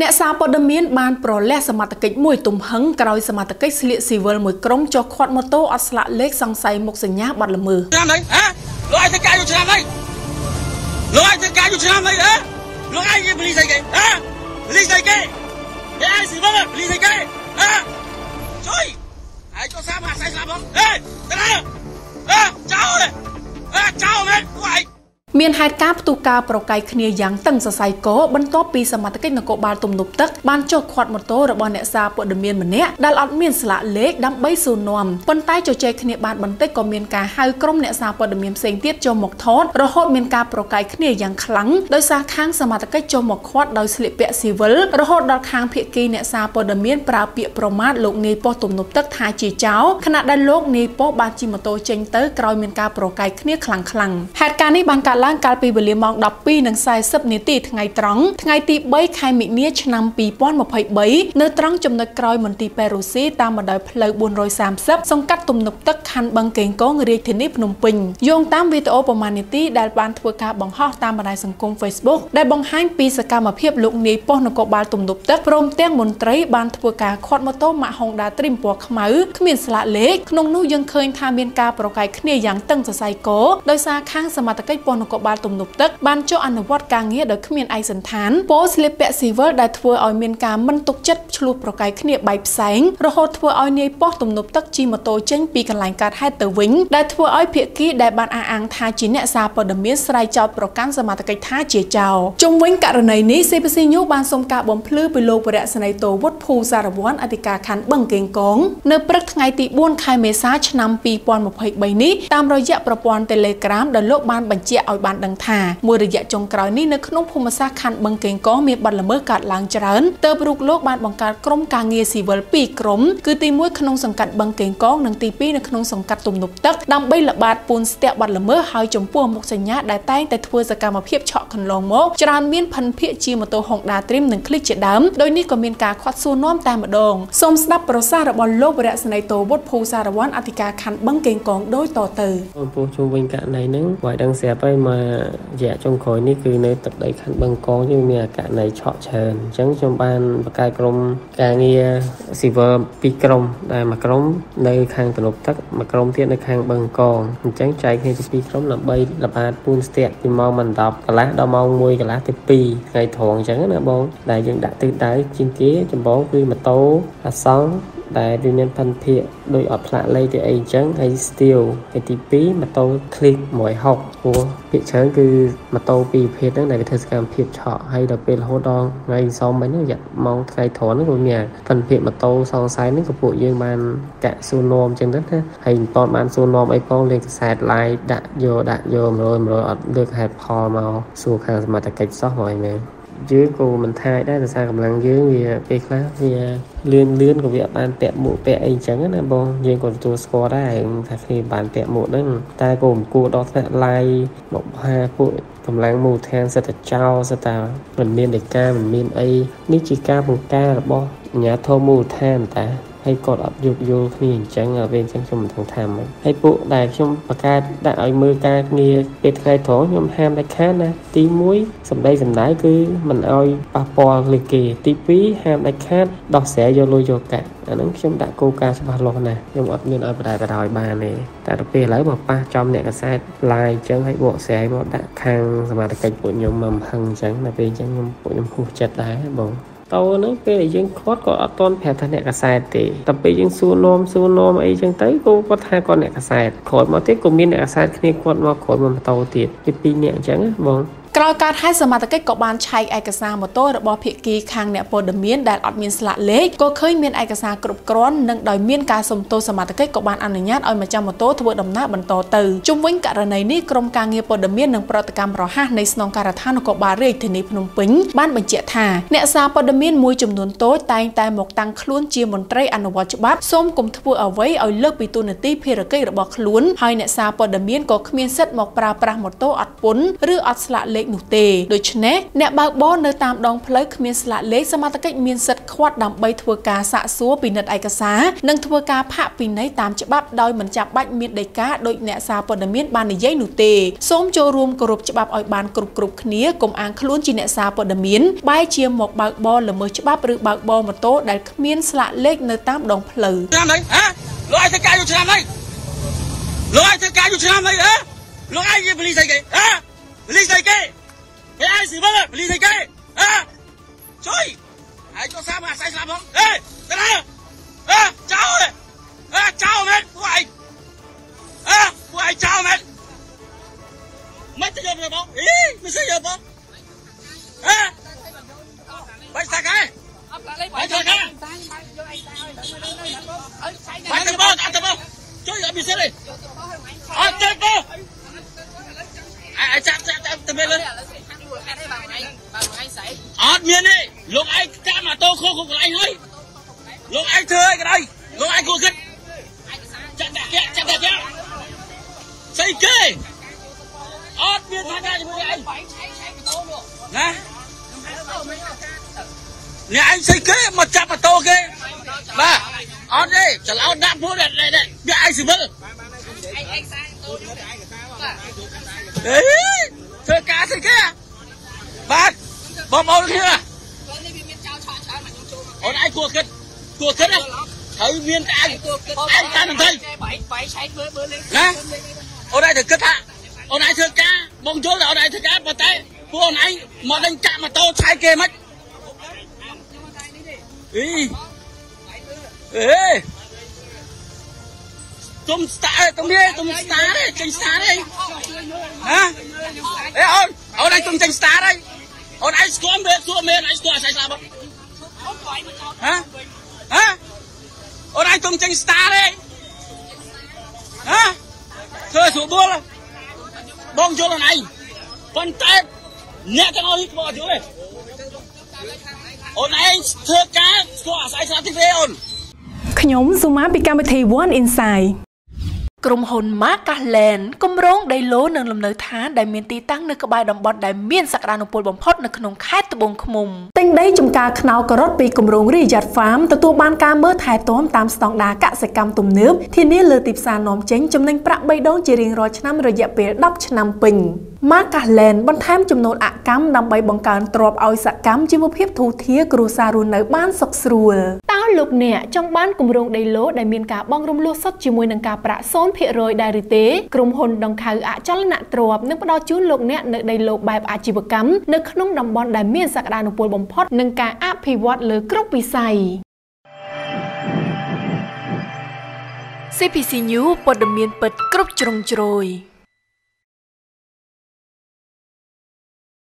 អ្នកសារព័ត៌មានបានប្រលះសមត្ថកិច្ចមួយទំហឹងក្រោយសមត្ថកិច្ចស្លៀកស៊ីវិលមួយក្រុមចុះខាត់ម៉ូតូអត់ស្លាកលេខសង្ស័យមុខសញ្ញាបាត់ល្មើសឆ្នាំនេះហ៎លោកឲ្យធ្វើការយូរឆ្នាំនេះលោកឲ្យធ្វើការយូរឆ្នាំនេះហ៎លោកឲ្យនិយាយបលីស្អីគេហ៎បលីស្អីគេគេឲ្យស៊ីវិលបលីស្អីគេហ៎ជួយហើយចុះសាមហាក់ស្អីស្លាប់ផងហេទៅណាហ៎ចោលហ៎ចោលមែនពួកឯង មានហេតុការណ៍ផ្ទុះការប្រកែកគ្នាយ៉ាងតឹងសរសៃកបន្ទាប់ពីសមត្ថកិច្ចនគរបាលទំនប់ទឹកបានចុះខាត់ម៉ូតូរបស់អ្នកសារព័ត៌មានម្នាក់ដែលអត់មានស្លាកលេខដើម្បីសួរនាំប៉ុន្តែជជែកគ្នាបានបន្តិចក៏មានការហៅក្រុមអ្នកសារព័ត៌មានផ្សេងទៀតចូលមកថតរហូតមានការប្រកែកគ្នាយ៉ាងខ្លាំងដោយសារខាងសមត្ថកិច្ចចូលមកខាត់ដោយស្លៀកពាក់ស៊ីវិលរហូតដល់ខាងភៀកគីអ្នកសារព័ត៌មានប្រើពាក្យប្រមាថលោកនាយប៉ុស្តិ៍ទំនប់ទឹកថាជាចោរខណៈដែលលោកនាយប៉ុស្តិ៍បានជិះម៉ូតូចេញទៅក្រោយមានការប្រកែកគ្នាខ្លាំងៗហេតុការណ៍នេះបានកើតឡើងកាលពីវេលាម៉ោង12:40នាទីថ្ងៃត្រង់ថ្ងៃទី3ខែមិនិនាឆ្នាំ2023នៅត្រង់ចំណុចក្រោយមន្ទីរពេរុស៊ីតាមបណ្ដោយផ្លូវ430សង្កាត់ទំនប់ទឹកខណ្ឌបឹងកេងកងរាជធានីភ្នំពេញយោងតាមវីដេអូប្រមាណនាទីដែលបានធ្វើការបង្ហោះតាមបណ្ដាញសង្គម Facebook ដែលបង្ហាញពីសកម្មភាពលោកនាយប៉ុស្តិ៍នគរបាលទំនប់ទឹកព្រមទាំងមន្ត្រីបានធ្វើការខាត់ម៉ូតូម៉ាក Honda Trim ពណ៌ខ្មៅគ្មានស្លាកលេខក្នុងនោះយើងឃើញថាមានការប្រកែកគ្នាយ៉ាងតឹងសរសៃកដោយសារខាងសមត្ថកិច្ចប៉ុស្តិ៍នគរបាលទំនប់ទឹកបានចុះអនុវត្តការងារដោយគ្មានឯកសន្តានពោស្លៀកពាក់ស៊ីវិលដែលធ្វើឲ្យមានការមិនទុកចិត្តឆ្លោះប្រកែកគ្នាបែកផ្សែងរហូតធ្វើឲ្យនាយប៉ុស្តិ៍ទំនប់ទឹកជិះម៉ូតូចេញពីកន្លែងកើតហេតុទៅវិញដែលធ្វើឲ្យភាគីដែលបានអះអាងថាជាអ្នកសារព័ត៌មានស្រ័យចោតប្រកាន់សមត្ថកិច្ចថាជាចោរជុំវិញករណីនេះ CBC News បានសុំការបំភ្លឺពីលោកវរៈសេនីយ៍តូវុឌ្ឍភូសារវ័នអធិការខណ្ឌបឹងកេងកងនៅព្រឹកថ្ងៃទី4ខែមេសាឆ្នាំ2023នេះតាមរយៈប្រព័ន្ធ Telegram ដែលលោកបានបញ្ជាក់ឲ្យបានដឹងថាមួយរយៈចុងក្រោយនេះនៅក្នុងភូមិសាស្ត្រខណ្ឌបឹងកេងកងមានបាត់ល្មើសកើតឡើងច្រើនទើបរូបលោកបានបង្កើតក្រុមការងារស៊ីវិល2ក្រុមគឺទី1ក្នុងសង្កាត់បឹងកេងកងនិងទី2នៅក្នុងសង្កាត់ទំនប់ទឹកដើម្បីល្បាតពូនស្ទាក់បាត់ល្មើសហើយចំពោះមុខសញ្ញាដែលតែងតែធ្វើសកម្មភាពឆក់កន្លងមកច្រើនមានផិនភាកជាម៉ូតូ Honda Dream និង Click ជាដើមដោយនេះក៏មានការខាត់សួរនាំតែម្ដងសូមស្ដាប់ប្រសាសន៍របស់លោកវរៈសេនីយ៍តូវុឌ្ឍភូសារវ័នអធិការខណ្ឌបឹងកេងកងដូចតទៅបងប្អូនជុំវិញករណីហ្នឹងបើដឹងស្រាប់ហើយមករយៈចុងក្រោយនេះគឺនៅទឹកដីខណ្ឌបឹងកងយើងមានករណីឆក់ច្រើនអញ្ចឹងខ្ញុំបានបង្កើតក្រុមការងារស៊ីវិលពីរក្រុមដែលមួយក្រុមនៅខាងទំនប់ទឹកមួយក្រុមទៀតនៅខាងបឹងកងអញ្ចឹងចែកគ្នាជាពីរក្រុមដើម្បីល្បាតពូនស្ទាក់ពីម៉ោង10កន្លះដល់ម៉ោង1កន្លះទៅ2ថ្ងៃត្រង់អញ្ចឹងណាបងដែលយើងដាក់ទិសដៅជាងគេចម្បងគឺម៉ូតូអាសង់ ដែលវាមានផិនភាកដោយអត់ផ្លាកលេខទៅអីអញ្ចឹងហើយ steel ហើយទី2ម៉ូតូ click 160ព្រោះភាគច្រើនគឺម៉ូតូពីរប្រភេទហ្នឹងដែលវាធ្វើសកម្មភាពឆក់ហើយដល់ពេលរហូតដល់ថ្ងៃសមមិញហ្នឹងរយៈម៉ោងថ្ងៃត្រង់ហ្នឹងក៏មានផិនភាកម៉ូតូសងសៃហ្នឹងក៏ពួកយើងបានកាក់សួរនាំអញ្ចឹងទៅណាហើយមិនតបានសួរនាំអីផងលេខខ្សែត live ដាក់យកដាក់យក100 100អត់លើកហេតុផលមកសួរខាងសមត្ថកិច្ចសោះហ្មងមែន យើងក៏មិនថាដែរដោយសារកម្លាំងយើងវាពេលខ្លះវាលឿនលឿនក៏វាអត់បានពាក់មួកពាក់អីចឹងណាបងយើងក៏ទទួលស្គាល់ដែរថាគ្នាបានពាក់មួកហ្នឹងតែក៏មិនគួរដល់ថ្នាក់ឡាយមកផាពួកកម្លាំងមូលដ្ឋានសិតតែចោលសិតតែមិនមានដីកាមិនមានអីនេះជាការបង្ការរបស់អាជ្ញាធរមូលដ្ឋានតា ហើយគាត់អត់យោគយល់គ្នាអញ្ចឹងពេលអញ្ចឹងខ្ញុំមិនដឹងថាម៉េចហើយពួកដែលខ្ញុំបង្កើតដាក់ឲ្យមើលការងារពេលថ្ងៃត្រង់ខ្ញុំហាមដាច់ខាតណាទី1សម្ដីសម្ដែងគឺមិនឲ្យប៉ះពាល់លើគេទី2ហាមដាច់ខាតដោះស្រាយយកលុយយកកាក់អាហ្នឹងខ្ញុំដាក់គោលការណ៍ច្បាស់លាស់ណាស់ខ្ញុំអត់មានឲ្យបដាយបដោយបានទេតែទៅពេលឥឡូវមកប៉ះចំអ្នកកសែតឡាយអញ្ចឹងឲ្យបកស្រាយមកដាក់ខាងសមាជិកពួកខ្ញុំមកហឹងអញ្ចឹងដល់ពេលអញ្ចឹងខ្ញុំពួកខ្ញុំហួសចិត្តដែរបង តោហ្នឹងពេលដែលយើងខាត់ក៏អត់តន់ប្រាប់ថាអ្នកកសែតទេតែពេលយើងសួរនាំសួរនាំអីចឹងទៅក៏គាត់ថាគាត់អ្នកកសែតក្រោយមកទៀតក៏មានអ្នកកសែតគ្នាគាត់មកក្រោយមកម៉ូតូទៀតពីពីរនាក់អញ្ចឹងបង ក្រោយការហេតុសមត្ថកិច្ចក៏បានឆែកឯកសារម៉ូតូរបស់ភាគីខាងអ្នកព័ត៌មានដែលអត់មានស្លាកលេខក៏ឃើញមានឯកសារគ្រប់គ្រាន់និងដោយមានការសុំទោសសមត្ថកិច្ចក៏បានអនុញ្ញាតឲ្យម្ចាស់ម៉ូតូធ្វើដំណើរបន្តទៅជុំវិញករណីនេះក្រុមការងារព័ត៌មាននិងប្រតិកម្មរហ័សនៃស្នងការដ្ឋាននគរបាលរាជធានីភ្នំពេញបានបញ្ជាក់ថាអ្នកសារព័ត៌មានមួយចំនួនតូចតែងតែមកតាំងខ្លួនជាមន្ត្រីអនុវត្តច្បាប់សូមកុំធ្វើអ្វីឲ្យលើកពីទូនាទីភារកិច្ចរបស់ខ្លួនហើយអ្នកសារព័ត៌មានក៏គ្មានសិទ្ធិមកប្រើប្រាស់ម៉ូតូអត់ពន្ធឬអត់ស្លាកលេលេខនោះទេដូច្នេះអ្នកបើកបរនៅតាមដងផ្លូវគ្មានស្លាកលេខសមត្ថកិច្ចមានសិទ្ធិឃាត់ដើម្បីធ្វើការសាកសួរពិនិត្យឯកសារនិងធ្វើការផាកពិន័យតាមច្បាប់ដោយមិនចាំបាច់មានដីកាដោយអ្នកសារព័ត៌មានបាននិយាយនោះទេសូមចូលរួមគោរពច្បាប់ឲ្យបានគ្រប់គ្រប់គ្នាកុំអាងខ្លួនជាអ្នកសារព័ត៌មានបែរជាមកបើកបរល្មើសច្បាប់ឬបើកបរម៉ូតូដែលគ្មានស្លាកលេខនៅតាមដងផ្លូវឆ្នាំនេះហ៎លោកឲ្យធ្វើការយូរឆ្នាំនេះលោកឲ្យធ្វើការយូរឆ្នាំនេះហ៎លោកឲ្យនិយាយបលីស្អីគេហ៎ បលីស្អីគេគេឲ្យស៊ីមើ អត់មានទេលោកឯងកាម៉ូតូខុសកន្លែងហើយលោកឯងធ្វើអីក៏ដោយលោកឯងគួរគិតចាក់ដាក់ចាក់ដាក់ចាក់ស្អីគេអត់មានថាការជាមួយឯងណាអ្ន ប់ម៉ូតូគេបាទអត់ទេច្រឡោតដាក់ពួកនេះវាឯងស៊ីវិលឯងឯងសាយតូនអេធ្វើការស្អីគេបាទបងប្អូនគ្នាអូនឯងគួរគិតគួរគិតណាត្រូវមានឯងឯងតាមមិនទៅបាយបាយឆែកមើលមើលលេងណាអូនឯងត្រូវគិតថាអូនឯងធ្វើការបងយល់ថាអូនឯងធ្វើការប៉ុន្តែពួកអូនឯងមកដេញចាក់ម៉ូតូឆែកគេមិនអីអេទុំស្តាទុំនេះទុំស្តាទេចេញស្តាទេហ៎អេអូនអូនឯងទុំចេញស្តាទេ អូនឯងស្គាល់មែនសួរមែនឯងស្គាល់អាស្រ័យស្លាប់ហ៎ហ៎អូនឯងទុំចេញស្តាទេហ៎ធ្វើស្រួលបួលបងយល់អូនឯងប៉ុន្តែអ្នកទាំងអស់នេះបងអត់យល់ទេអូនឯងធ្វើការស្គាល់អាស្រ័យស្លាប់ទីទេអូនខ្ញុំស៊ូម៉ាពីកម្មវិធី One Inside ក្រុមហ៊ុន Markland គម្រោងដីឡូនិងលំនៅឋានដែលមានទីតាំងនៅក្បែរតំបន់ដែលមានសក្តានុពលបំផុតនៅក្នុងខេត្តត្បូងឃ្មុំទិញដីចំការខ្នោការ៉ុតពីគម្រោង Riyadh Farm ទទួលបានការមើលថែទាំតាមស្តង់ដារកសិកម្មទំនើបធានាលើទីផ្សារនាំចេញចំណេញប្រាក់3ដងជារៀងរាល់ឆ្នាំរយៈពេល10ឆ្នាំពេញ Markland បន្ថែមចំនួនអកម្មដើម្បីបង្កើនទ្រព្យឲ្យសកម្មជីវភាពធូរធារគ្រួសាររស់នៅបានសុខស្រួលតើ លោកអ្នកចង់បានគម្រោងដីឡូដែលមានការបង់រំលោះសុទ្ធជាមួយនឹងការប្រាក់0%ដែរឬទេក្រុមហ៊ុនដង្ខៅអចលនទ្រព្យនឹងផ្ដល់ជូនលោកអ្នកនៅដីឡូបែបអាជីវកម្មនៅក្នុងតំបន់ដែលមានសក្តានុពលបំផុតនិងការអភិវឌ្ឍលើគ្រប់វិស័យ CPC News ព័ត៌មានពិតគ្រប់ជ្រុងជ្រោយ